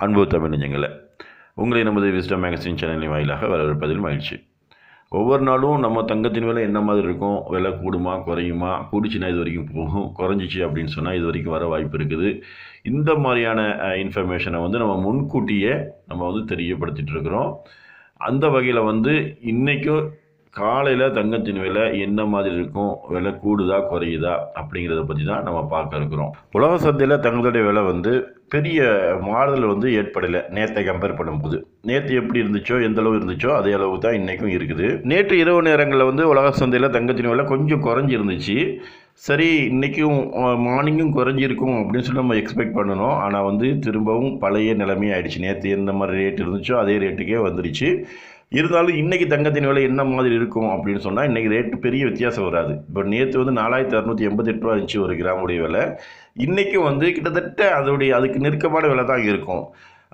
அன்பு தமிழஞ்சங்களை உங்களை நமது விஸ்டம் மேகசின் சேனலின் வாயிலாக வரவேற்பதில் மகிழ்ச்சி. ஒவ்வொரு நாளும் நம்ம தங்கத்தின் விலை என்ன மாதிரி இருக்கும்? விலை கூடுமா குறையுமா? கூடுச்சுன்னா இது வரைக்கும் போகும். குறைஞ்சிச்சு அப்படின்னு சொன்னால் இது வரைக்கும் வர வாய்ப்பு இருக்குது. இந்த மாதிரியான இன்ஃபர்மேஷனை வந்து நம்ம முன்கூட்டியே நம்ம வந்து தெரியப்படுத்திகிட்டு இருக்கிறோம். அந்த வகையில் வந்து இன்றைக்கும் காலையில் தங்கத்தின் விலை என்ன மாதிரி இருக்கும்? விலை கூடுதா குறையுதா? அப்படிங்கிறத பற்றி தான் நம்ம பார்க்க இருக்கிறோம். உலக சந்தையில் தங்கத்துடைய விலை வந்து பெரிய மாறுதல் வந்து ஏற்படலை. நேற்றை கம்பேர் பண்ணும்போது. நேற்று எப்படி இருந்துச்சோ எந்த அளவு இருந்துச்சோ அதே அளவு தான் இன்றைக்கும் இருக்குது. நேற்று இரவு நேரங்களில் வந்து உலக சந்தையில் தங்கத்தின் விலை கொஞ்சம் குறைஞ்சி இருந்துச்சு சரி இன்றைக்கும் மார்னிங்கும் குறைஞ்சிருக்கும் அப்படின்னு சொல்லி நம்ம எக்ஸ்பெக்ட் பண்ணணும். ஆனால் வந்து திரும்பவும் பழைய நிலைமை ஆயிடுச்சு நேற்று எந்த மாதிரி ரேட் இருந்துச்சோ அதே ரேட்டுக்கே வந்துருச்சு. இருந்தாலும் இன்றைக்கி தங்கத்தின் விலை என்ன மாதிரி இருக்கும் அப்படின்னு சொன்னால் இன்றைக்கி ரேட்டு பெரிய வித்தியாசம் வராது. இப்போ நேற்று வந்து நாலாயிரத்தி அறநூற்றி எண்பத்தெட்டு ரூபா இருந்துச்சு ஒரு கிராமுடைய விலை. இன்றைக்கும் வந்து கிட்டத்தட்ட அதோடைய அதுக்கு நெருக்கமான விலை தான் இருக்கும்.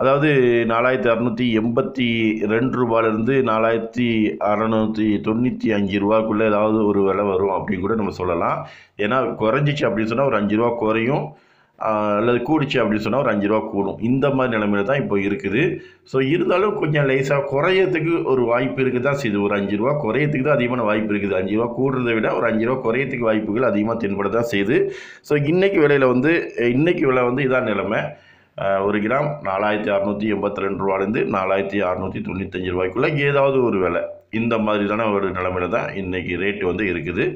அதாவது நாலாயிரத்தி அறநூற்றி எண்பத்தி ரெண்டு ரூபாயிலேருந்து நாலாயிரத்தி அறநூற்றி தொண்ணூற்றி அஞ்சு ரூபாக்குள்ளே ஏதாவது ஒரு விலை வரும் அப்படின்னு கூட நம்ம சொல்லலாம். ஏன்னா குறைஞ்சிச்சு அப்படின்னு சொன்னால் ஒரு அஞ்சு ரூபா குறையும். அல்லது கூடிச்சு அப்படின்னு சொன்னால் ஒரு அஞ்சு ரூபா கூடும். இந்த மாதிரி நிலைமையில தான் இப்போ இருக்குது. ஸோ இருந்தாலும் கொஞ்சம் லேசாக குறையத்துக்கு ஒரு வாய்ப்பு இருக்குது தான் செய்யுது. ஒரு அஞ்சு ரூபா குறையத்துக்கு தான் அதிகமான வாய்ப்பு இருக்குது. அஞ்சு ரூபா கூடுறதை விட ஒரு அஞ்சு ரூபா குறையத்துக்கு வாய்ப்புகள் அதிகமாக தென்பட தான் செய்யுது. ஸோ இன்றைக்கி விலையில் வந்து இன்றைக்கி விலை வந்து இதான் நிலைமை. ஒரு கிராம் நாலாயிரத்தி அறநூற்றி எண்பத்தி ரெண்டு ரூபாலேருந்து நாலாயிரத்தி அறநூற்றி தொண்ணூத்தஞ்சு ரூபாய்க்குள்ளே ஏதாவது ஒரு விலை. இந்த மாதிரிதான ஒரு நிலமையில தான் இன்றைக்கி ரேட்டு வந்து இருக்குது.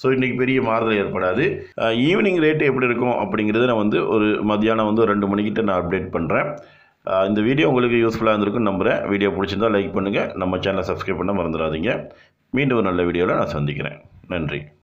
ஸோ இன்றைக்கி பெரிய மாறுதல் ஏற்படாது. ஈவினிங் ரேட்டு எப்படி இருக்கும் அப்படிங்கிறத நான் வந்து ஒரு மத்தியானம் வந்து ரெண்டு மணிக்கிட்ட நான் அப்டேட் பண்ணுறேன் இந்த வீடியோ உங்களுக்கு யூஸ்ஃபுல்லாக இருந்திருக்குன்னு நம்புகிறேன் வீடியோ பிடிச்சிருந்தால் லைக் பண்ணுங்கள் நம்ம சேனலை சப்ஸ்கிரைப் பண்ண மறந்துடாதீங்க. மீண்டும் ஒரு நல்ல வீடியோவில் நான் சந்திக்கிறேன். நன்றி.